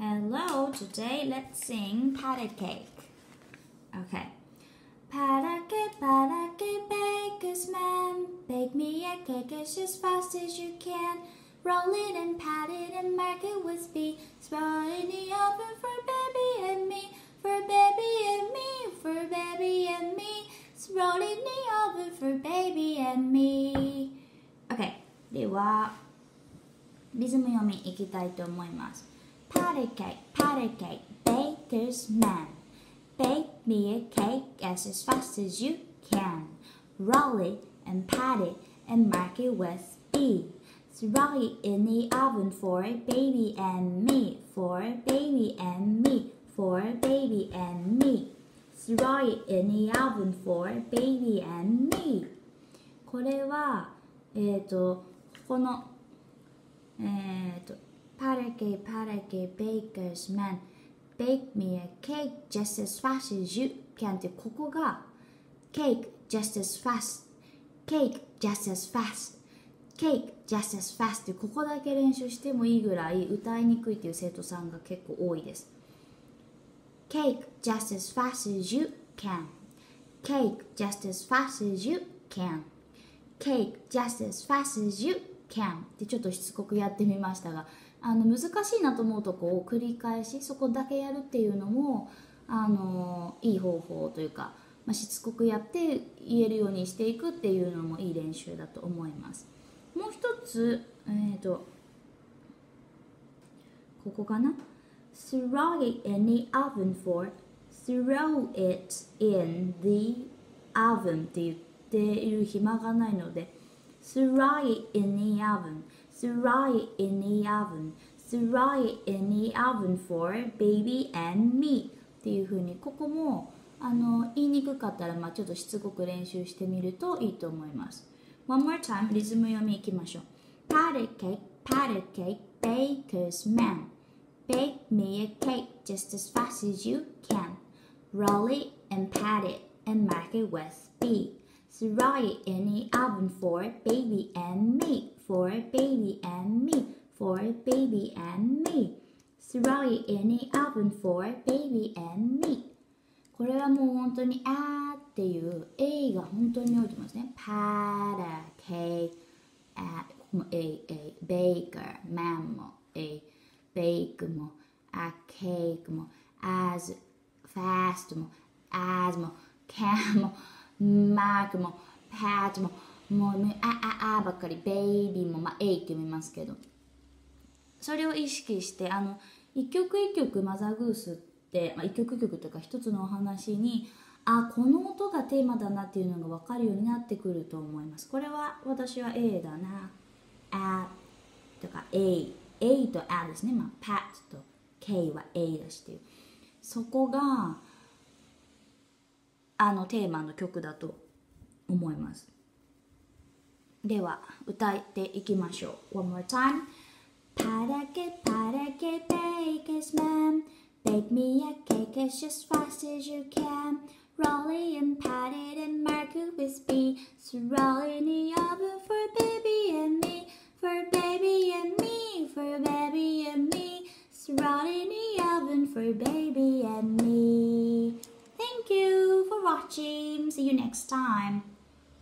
Hello, today let's sing patty cake. Okay. Patty cake, patty cake, baker's man. Bake me a cake as just fast as you can. Roll it and pat it and mark it with speed. Throw it in the oven for baby and me. For baby and me, for baby and me. Throw it in the oven for baby and me. Okay. では、リズム読みいきたいと思います。 Patty cake, patty cake, baker's man. Bake me a cake as as fast as you can. Roll it and pat it and mark it with B. Throw it in the oven for baby and me, for baby and me, for baby and me. Throw it in the oven for baby and me. これは、えっ、と、この、えっ、と、 Patty cake, patty cake, baker's man. Bake me a cake just as fast as you can ってここが cake just as fast cake just as fast cake just as fast ってここだけ練習してもいいぐらい歌いにくいっていう生徒さんが結構多いです cake just as fast as you can cake just as fast as you can cake just as fast as you can can ってちょっとしつこくやってみましたがあの難しいなと思うとこを繰り返しそこだけやるっていうのもあのいい方法というか、まあ、しつこくやって言えるようにしていくっていうのもいい練習だと思います。もう一つえっ、ー、とここかな？Throw it in the oven for throw it in the oven って言っている暇がないので throw it in the oven throw it in the oven throw it in the oven for baby and me っていう風にここもあの言いにくかったらまあちょっとしつこく練習してみるといいと思います One more time リズム読みいきましょう Patty cake, patty cake, baker's man Bake me a cake just as fast as you can Roll it and pat it and mark it with B Throw it in the oven for baby and me For baby and me For baby and me Throw it in the oven for baby and me これはもう本当にあーっていう A が本当に多いと思いますね。パラ、ケイ、あ、も A、A、ベーカー、マンも A、ベークも、あ、ケークも、アズ、ファーストも、アズも、キャンも、 マークも、パッチも、もう、あ、あ、あばっかり、ベイビーも、まあ、A って読みますけど、それを意識して、あの、一曲一曲マザーグースって、まあ、一曲一曲というか一つのお話にあこの音がテーマだなっていうのが分かるようになってくると思います。これは私は A だな。あとか A A と A ですね、まあ、PAT と K は A だしっていう。そこがあのテーマの曲だと思いますでは歌っていきましょう One more time Patake, patake, baker's man. Bake me a cake as just fast as you can. Roll it and pat it and mark it with speed. Throw it in the oven for baby and me. For baby and me. For baby and me. Throw it in the oven for baby and me. Thank you for watching. See you next time.